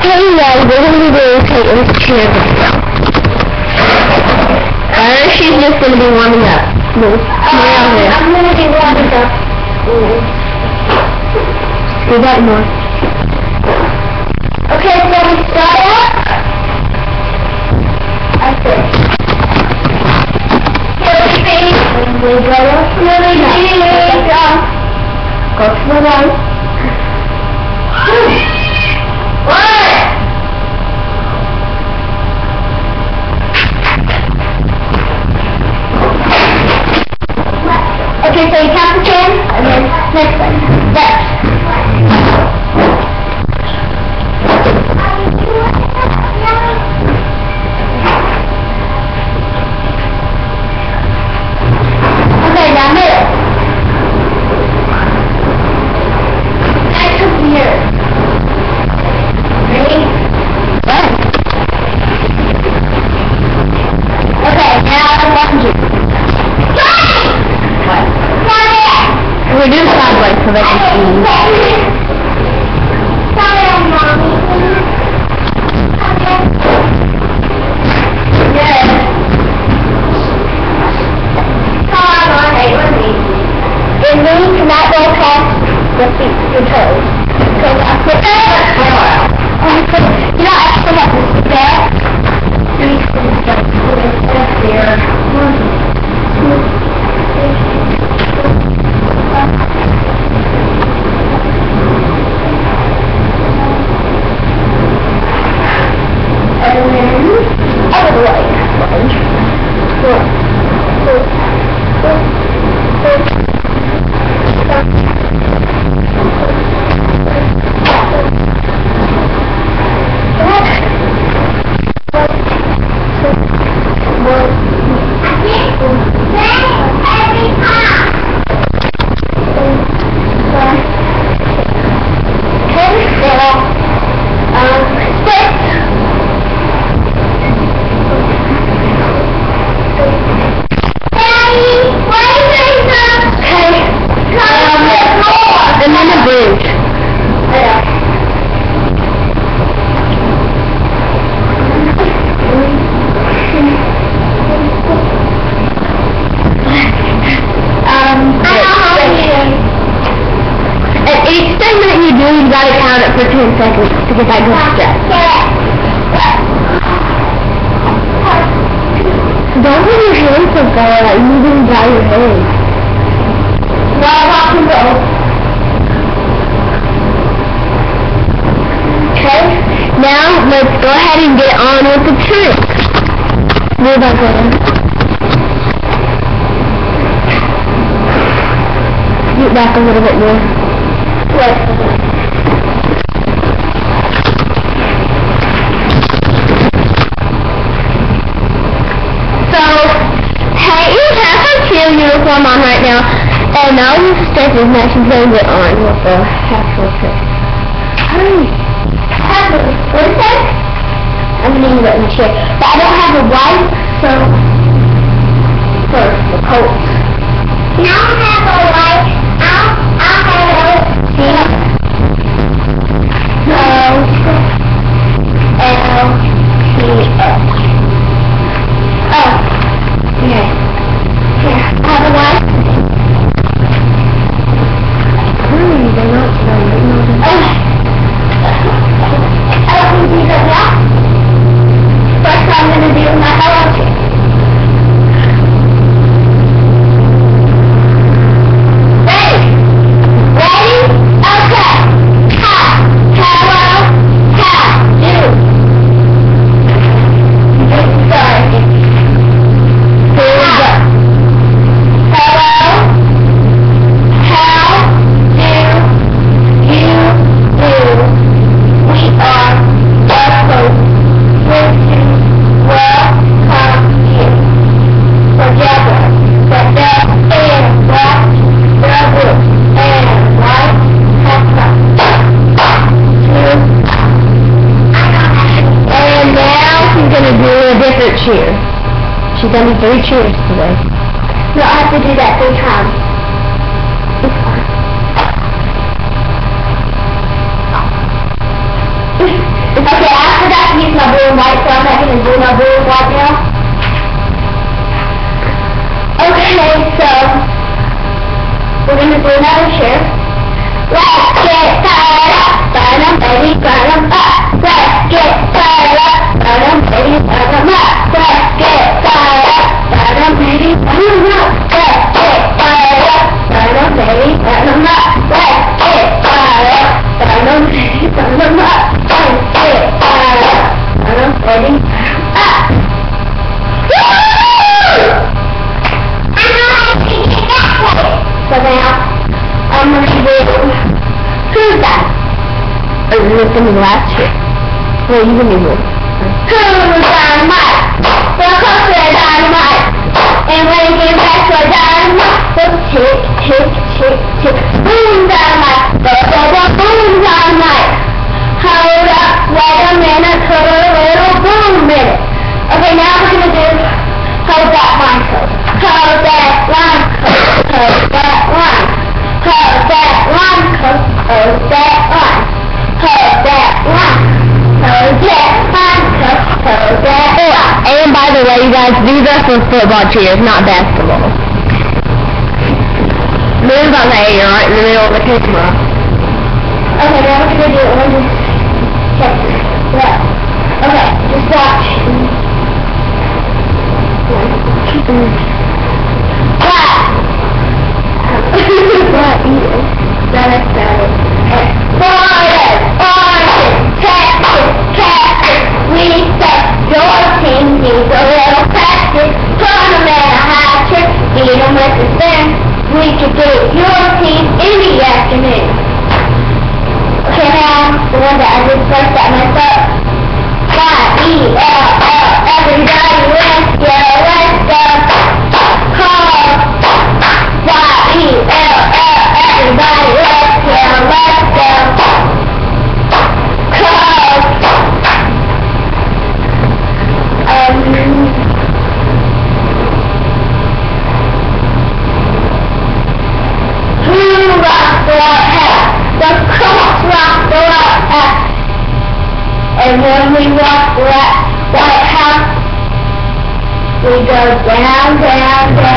Hey guys, we're gonna be doing cheer video. Or she's just gonna be warming up. No. I'm gonna be warming up. Do that more. I you gotta count it for 10 seconds to get that good step. Don't move your hands so far, like moving by your hands. Now rock and roll. Okay? Now, let's go ahead and get on with the trick. Move back over. Get back a little bit more. So, hey, you have her uniform on right now, and now this step is now she's going to get on um, with the actual trick. Hurry. What is that? I'm gonna need it in the chair. But I don't have a wipe, so first the coat. Now I have a white, She's done three cheers today. No, I have to do that three times. It's fine. okay, I forgot to use my booth right now. Okay, so we're gonna do another share. Let's get fired up, burn 'em, baby, burn 'em up. Let's get fired up, burn 'em, baby, burn 'em up. So now, I'm going to do, who's that? Or is it last year? Well, you can do one. Who's dynamite? Well, close to dynamite. And when it gets back to dynamite, so tick, tick, tick, tick, these are for football cheers, not basketball. Move on there, you're right in the middle of the camera. Okay, now we're gonna do it. Check. Yeah. Okay, just watch. Mm. What? Ah, falta. We go down, down, down,